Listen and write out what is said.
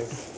guys.